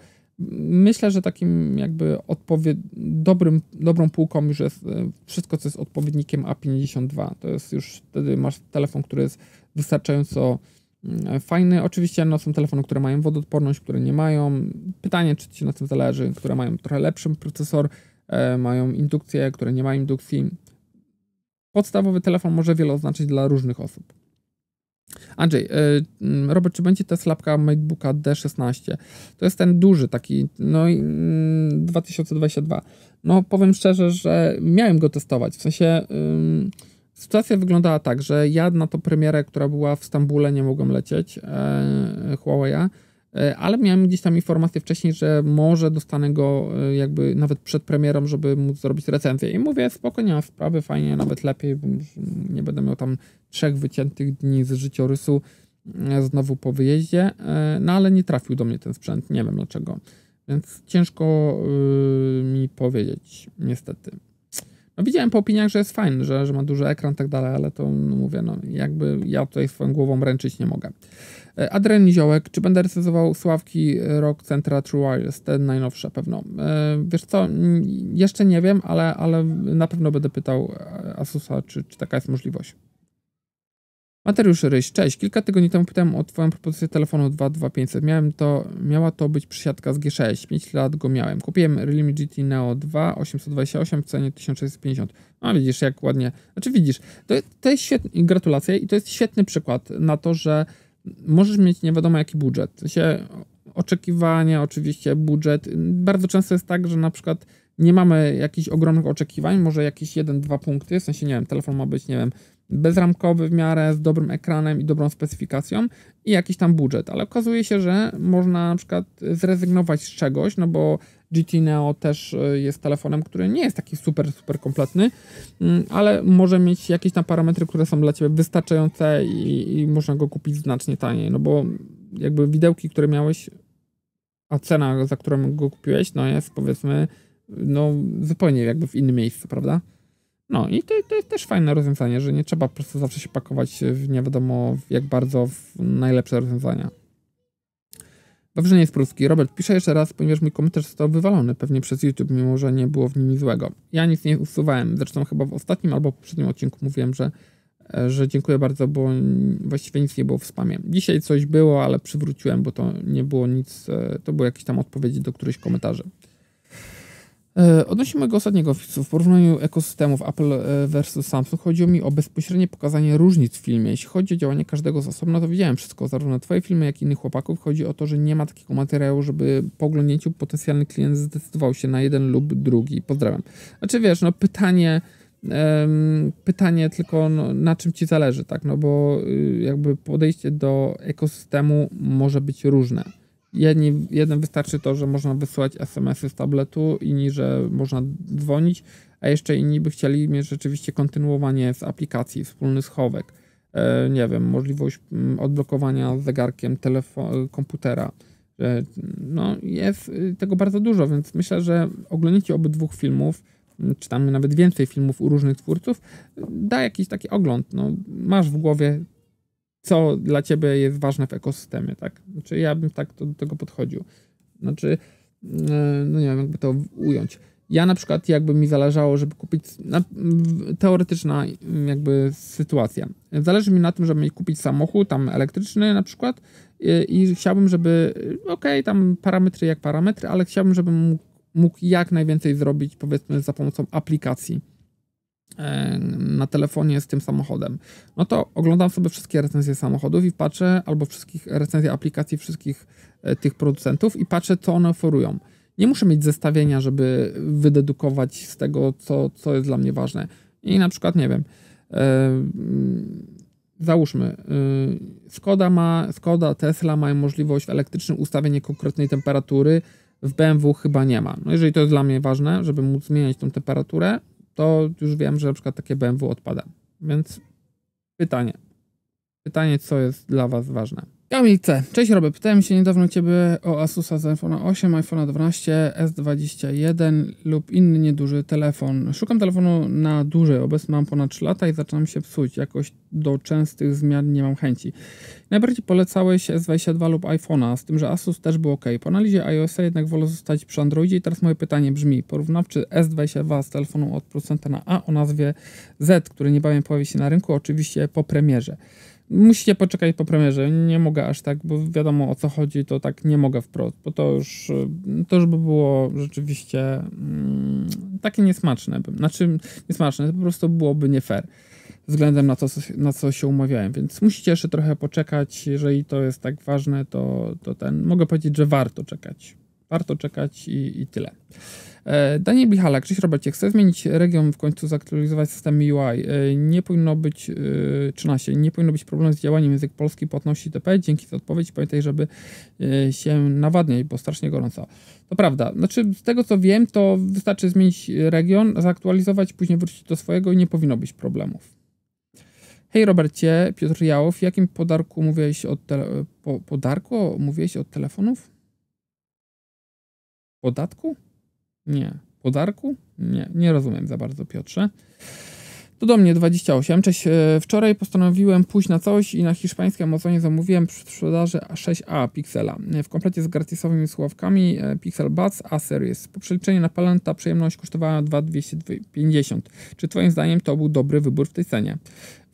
Myślę, że takim jakby odpowied... dobrym, dobrą półką już jest e, wszystko, co jest odpowiednikiem A52. To jest już wtedy masz telefon, który jest wystarczająco fajny. Oczywiście no, są telefony, które mają wodoodporność, które nie mają. Pytanie, czy ci na tym zależy, które mają trochę lepszy procesor, e, mają indukcję, które nie mają indukcji. Podstawowy telefon może wiele oznaczyć dla różnych osób. Andrzej, e, Robert, czy będzie ta slapka MacBooka D16? To jest ten duży taki, no i 2022. Mm, no powiem szczerze, że miałem go testować, w sensie... Sytuacja wyglądała tak, że ja na to premierę, która była w Stambule, nie mogłem lecieć e, Huawei'a, e, ale miałem gdzieś tam informację wcześniej, że może dostanę go e, jakby nawet przed premierą, żeby móc zrobić recenzję. I mówię, spoko, nie ma sprawy, fajnie, nawet lepiej, bo nie będę miał tam trzech wyciętych dni z życiorysu e, znowu po wyjeździe, e, no ale nie trafił do mnie ten sprzęt, nie wiem dlaczego. Więc ciężko y, mi powiedzieć, niestety. No widziałem po opiniach, że jest fajny, że, że ma duży ekran i tak dalej, ale to no mówię, no jakby ja tutaj swoją głową ręczyć nie mogę. E, Adrian Niziołek, czy będę recenzował sławki Rock Centra True Wireless, te najnowsze pewno. E, wiesz co, jeszcze nie wiem, ale, ale na pewno będę pytał Asusa, czy, czy taka jest możliwość. Mateusz Ryś, cześć. Kilka tygodni temu pytałem o Twoją propozycję telefonu 22500. Miałem to, miała to być przysiadka z G6. 5 lat go miałem. Kupiłem Realme GT Neo 2 828 w cenie 1650. No widzisz, jak ładnie. Znaczy widzisz, to, to jest świetny, gratulacje i to jest świetny przykład na to, że możesz mieć nie wiadomo jaki budżet. Sensie oczekiwania, oczywiście budżet. Bardzo często jest tak, że na przykład nie mamy jakichś ogromnych oczekiwań, może jakieś jeden, dwa punkty, w sensie, nie wiem, telefon ma być, nie wiem, bezramkowy w miarę, z dobrym ekranem i dobrą specyfikacją i jakiś tam budżet, ale okazuje się, że można na przykład zrezygnować z czegoś, no bo GT Neo też e, jest telefonem, który nie jest taki super, super kompletny, mm, ale może mieć jakieś tam parametry, które są dla Ciebie wystarczające i, i można go kupić znacznie taniej, no bo jakby widełki, które miałeś, a cena, za którą go kupiłeś, no jest powiedzmy no zupełnie jakby w innym miejscu, prawda? No i to, to jest też fajne rozwiązanie, że nie trzeba po prostu zawsze się pakować w nie wiadomo jak bardzo w najlepsze rozwiązania. Wawrzyniec Pruski. Robert, piszę jeszcze raz, ponieważ mój komentarz został wywalony pewnie przez YouTube, mimo że nie było w nim nic złego. Ja nic nie usuwałem. Zresztą chyba w ostatnim albo poprzednim odcinku mówiłem, że, że dziękuję bardzo, bo właściwie nic nie było w spamie. Dzisiaj coś było, ale przywróciłem, bo to nie było nic, e, to były jakieś tam odpowiedzi do którychś komentarzy. E, odnośnie mojego ostatniego wpisu, w porównaniu ekosystemów Apple e, versus Samsung, chodziło mi o bezpośrednie pokazanie różnic w filmie. Jeśli chodzi o działanie każdego z osobna, to widziałem wszystko, zarówno twoje filmy, jak i innych chłopaków. Chodzi o to, że nie ma takiego materiału, żeby po oglądnięciu potencjalny klient zdecydował się na jeden lub drugi. Pozdrawiam. Znaczy wiesz, no pytanie, pytanie tylko no, na czym ci zależy, tak, no bo y, jakby podejście do ekosystemu może być różne Jedni, jeden wystarczy to, że można wysłać SMS-y z tabletu, inni, że można dzwonić, a jeszcze inni by chcieli mieć rzeczywiście kontynuowanie z aplikacji, wspólny schowek, e, nie wiem, możliwość mm, odblokowania zegarkiem telefon, komputera. No, jest y, tego bardzo dużo, więc myślę, że oglądnięcie obydwu filmów, mm, czy tam nawet więcej filmów u różnych twórców, da jakiś taki ogląd. No, masz w głowie co dla ciebie jest ważne w ekosystemie, tak? Znaczy ja bym tak do tego podchodził. Znaczy, e, no nie wiem, jakby to ująć. Ja na przykład, jakby mi zależało, żeby kupić, teoretyczna jakby sytuacja. Zależy mi na tym, żeby kupić samochód, tam elektryczny na przykład i, i chciałbym, żeby, okej, okay, tam parametry jak parametry, ale chciałbym, żebym mógł, mógł jak najwięcej zrobić, powiedzmy, za pomocą aplikacji na telefonie z tym samochodem, no to oglądam sobie wszystkie recenzje samochodów i patrzę, albo wszystkich recenzje aplikacji wszystkich e, tych producentów i patrzę, co one oferują. Nie muszę mieć zestawienia, żeby wydedukować z tego, co, co jest dla mnie ważne. I na przykład, nie wiem, e, załóżmy, Skoda ma, Skoda, Tesla mają możliwość elektrycznym ustawienia konkretnej temperatury, w BMW chyba nie ma. No jeżeli to jest dla mnie ważne, żeby móc zmieniać tą temperaturę, to już wiem, że na przykład takie BMW odpada. Więc pytanie. Pytanie, co jest dla Was ważne. Kamil. Cześć Robert, pytałem się niedawno Ciebie o Asusa z iPhone 8, iPhone 12, S21 lub inny nieduży telefon. Szukam telefonu na dłużej, obecnie mam ponad 3 lata i zaczynam się psuć. Jakoś do częstych zmian nie mam chęci. Najbardziej polecałeś S22 lub iPhone'a, z tym, że Asus też był ok. Po analizie iOS jednak wolę zostać przy Androidzie i teraz moje pytanie brzmi, porównawczy S22 z telefonu od producenta na A o nazwie Z, który niebawem pojawi się na rynku, oczywiście po premierze. Musicie poczekać po premierze. Nie mogę aż tak, bo wiadomo o co chodzi, to tak nie mogę wprost, bo to już, to już by było rzeczywiście mm, takie niesmaczne. Znaczy, niesmaczne, to po prostu byłoby nie fair względem na to, na co się umawiałem, więc musicie jeszcze trochę poczekać. Jeżeli to jest tak ważne, to, to ten, mogę powiedzieć, że warto czekać. Warto czekać i, i tyle. E, Daniel Michalak, cześć Robercie, chcę zmienić region, w końcu zaktualizować system UI. E, nie powinno być, 13, e, nie powinno być problemu z działaniem język polski, płatności TP. Dzięki za odpowiedź. Pamiętaj, żeby się nawadniać, bo strasznie gorąco. To prawda. Znaczy, z tego co wiem, to wystarczy zmienić region, zaktualizować, później wrócić do swojego i nie powinno być problemów. Hej Robercie, Piotr Jałow, jakim podarku mówiłeś od tele- po, podarku mówiłeś od telefonów? Podatku? Nie. podarku? Nie, nie rozumiem za bardzo, Piotrze. To do mnie 28. Cześć. E, wczoraj postanowiłem pójść na coś i na hiszpańskim Amazonie zamówiłem przy sprzedaży 6A Pixela w komplecie z gratisowymi sławkami e, Pixel Buds A Series. Po przeliczeniu na palenta przyjemność kosztowała 2250. Czy twoim zdaniem to był dobry wybór w tej cenie?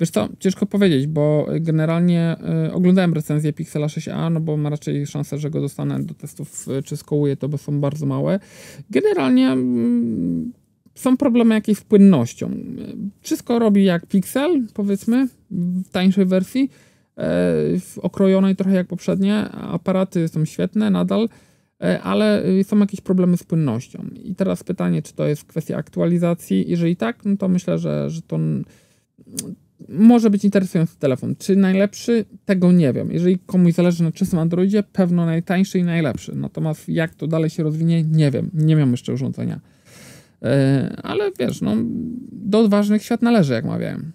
Wiesz co, ciężko powiedzieć, bo generalnie y, oglądałem recenzję Pixela 6a, no bo ma raczej szansę, że go dostanę do testów, czy skołuję to, bo są bardzo małe. Generalnie y, są problemy jakieś z płynnością. Wszystko robi jak Pixel, powiedzmy, w tańszej wersji, e, okrojonej trochę jak poprzednie. Aparaty są świetne nadal, e, ale są jakieś problemy z płynnością. I teraz pytanie, czy to jest kwestia aktualizacji. Jeżeli tak, no to myślę, że, że to może być interesujący telefon. Czy najlepszy? Tego nie wiem. Jeżeli komuś zależy na czystym Androidzie, pewno najtańszy i najlepszy. Natomiast jak to dalej się rozwinie, nie wiem. Nie mam jeszcze urządzenia. E, ale wiesz, no, do odważnych świat należy, jak mawiałem.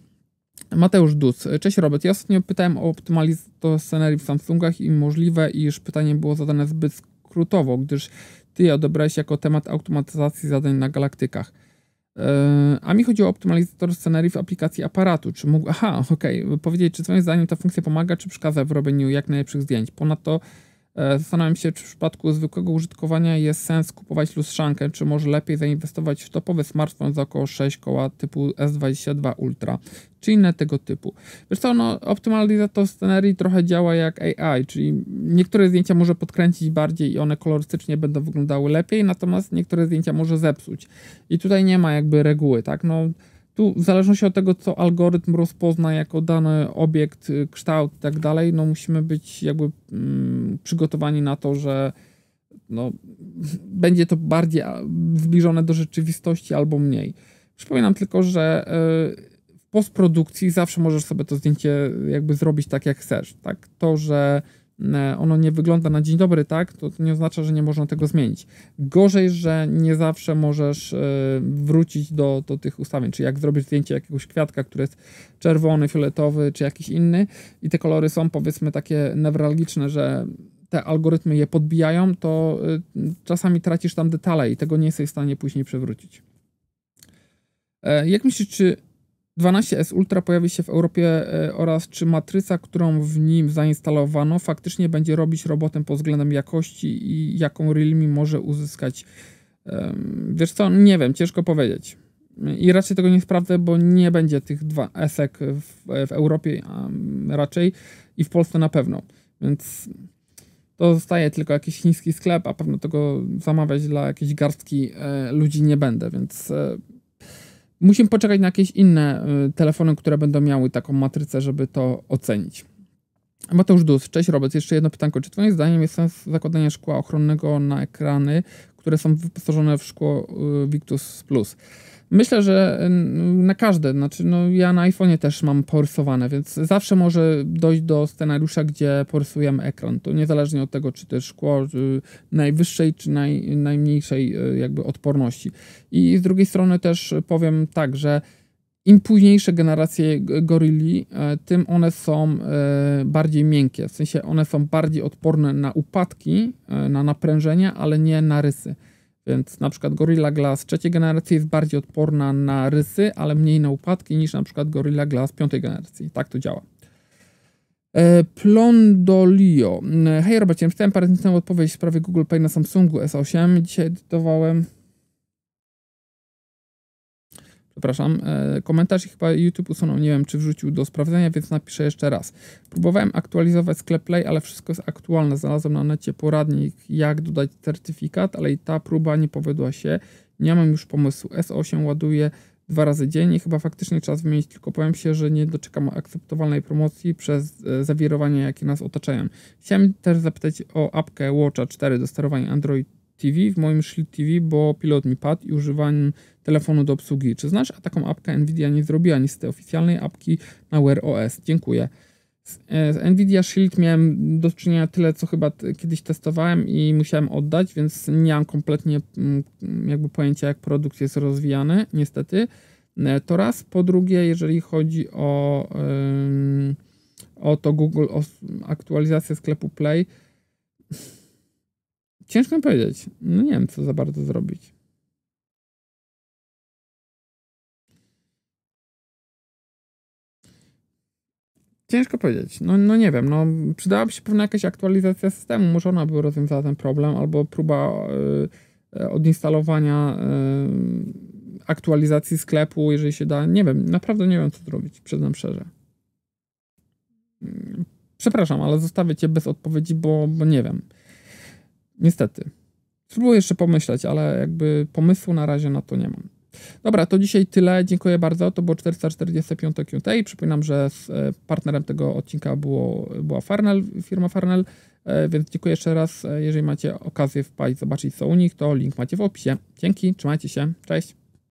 Mateusz Duc. Cześć Robert. Ja ostatnio pytałem o optymalizator scenerii w Samsungach i możliwe, iż pytanie było zadane zbyt skrótowo, gdyż ty je odebrałeś jako temat automatyzacji zadań na galaktykach. E, a mi chodzi o optymalizator scenerii w aplikacji aparatu. Czy mógł. Aha, okej. Okay. Powiedzieć, czy Twoim zdaniem ta funkcja pomaga, czy przeszkadza w robieniu jak najlepszych zdjęć. Ponadto zastanawiam się, czy w przypadku zwykłego użytkowania jest sens kupować lustrzankę, czy może lepiej zainwestować w topowy smartfon za około 6 koła typu S22 Ultra, czy inne tego typu. Wiesz co, no, optymalizator scenerii trochę działa jak AI, czyli niektóre zdjęcia może podkręcić bardziej i one kolorystycznie będą wyglądały lepiej, natomiast niektóre zdjęcia może zepsuć. I tutaj nie ma jakby reguły, tak? No, tu w zależności od tego, co algorytm rozpozna jako dany obiekt, y, kształt i tak dalej, no musimy być jakby mm, przygotowani na to, że no, będzie to bardziej zbliżone do rzeczywistości albo mniej. Przypominam tylko, że y, w postprodukcji zawsze możesz sobie to zdjęcie jakby zrobić tak, jak chcesz. Tak? To, że ono nie wygląda na dzień dobry, tak, to nie oznacza, że nie można tego zmienić. Gorzej, że nie zawsze możesz e, wrócić do, do tych ustawień, czy jak zrobisz zdjęcie jakiegoś kwiatka, który jest czerwony, fioletowy, czy jakiś inny i te kolory są powiedzmy takie newralgiczne, że te algorytmy je podbijają, to e, czasami tracisz tam detale i tego nie jesteś w stanie później przewrócić. Jak myślisz, czy 12S Ultra pojawi się w Europie e, oraz czy matryca, którą w nim zainstalowano, faktycznie będzie robić robotę pod względem jakości i jaką Realme może uzyskać. Wiesz co, nie wiem, ciężko powiedzieć. I raczej tego nie sprawdzę, bo nie będzie tych dwa esek w, w Europie raczej i w Polsce na pewno. Więc to zostaje tylko jakiś chiński sklep, a pewno tego zamawiać dla jakiejś garstki e, ludzi nie będę, więc e, Musimy poczekać na jakieś inne y, telefony, które będą miały taką matrycę, żeby to ocenić. Mateusz Dus, cześć Robert, jeszcze jedno pytanko. Czy twoim zdaniem jest sens zakładania szkła ochronnego na ekrany, które są wyposażone w szkło y, Victus Plus? Myślę, że na każde, znaczy no ja na iPhone'ie też mam porysowane, więc zawsze może dojść do scenariusza, gdzie porysujemy ekran. To niezależnie od tego, czy to jest szkło najwyższej, czy naj, najmniejszej y, jakby odporności. I z drugiej strony też powiem tak, że im późniejsze generacje Gorilli, e, tym one są e, bardziej miękkie. W sensie one są bardziej odporne na upadki, e, na naprężenia, ale nie na rysy. Więc na przykład Gorilla Glass trzeciej generacji jest bardziej odporna na rysy, ale mniej na upadki niż na przykład Gorilla Glass piątej generacji. Tak to działa. E, Plondolio. E, hej Robercie, czytałem parę dni temu odpowiedź w sprawie Google Pay na Samsungu S8. Dzisiaj edytowałem przepraszam, e, komentarz i chyba YouTube usunął, nie wiem czy wrzucił do sprawdzenia, więc napiszę jeszcze raz. Próbowałem aktualizować sklep Play, ale wszystko jest aktualne. Znalazłem na necie poradnik, jak dodać certyfikat, ale i ta próba nie powiodła się. Nie mam już pomysłu. S8 ładuje dwa razy dziennie. Chyba faktycznie czas wymienić, tylko powiem się, że nie doczekam akceptowalnej promocji przez e, zawirowania, jakie nas otaczają. Chciałem też zapytać o apkę Watcha 4 do sterowania Android TV w moim Shield TV, bo pilot mi padł i używałem telefonu do obsługi. Czy znasz? A taką apkę Nvidia nie zrobiła niestety oficjalnej apki na Wear OS. Dziękuję. Z e, Nvidia Shield miałem do czynienia tyle, co chyba kiedyś testowałem i musiałem oddać, więc nie mam kompletnie mm, jakby pojęcia, jak produkt jest rozwijany, niestety. E, to raz. Po drugie, jeżeli chodzi o, o to Google, o aktualizację sklepu Play, Ciężko mi powiedzieć. No nie wiem, co za bardzo zrobić. Ciężko powiedzieć. No, no nie wiem, no przydałaby się pewna jakaś aktualizacja systemu, może ona by rozwiązała ten problem, albo próba y, odinstalowania y, aktualizacji sklepu, jeżeli się da. Nie wiem, naprawdę nie wiem, co zrobić, przyznam szczerze. Mm, przepraszam, ale zostawię cię bez odpowiedzi, bo, bo nie wiem. Niestety. Spróbuję jeszcze pomyśleć, ale jakby pomysłu na razie na to nie mam. Dobra, to dzisiaj tyle. Dziękuję bardzo. To było 445 QA. Przypominam, że e, partnerem tego odcinka było, była Farnell, firma Farnell, e, więc dziękuję jeszcze raz. E, jeżeli macie okazję wpaść, zobaczyć co u nich, to link macie w opisie. Dzięki, trzymajcie się. Cześć.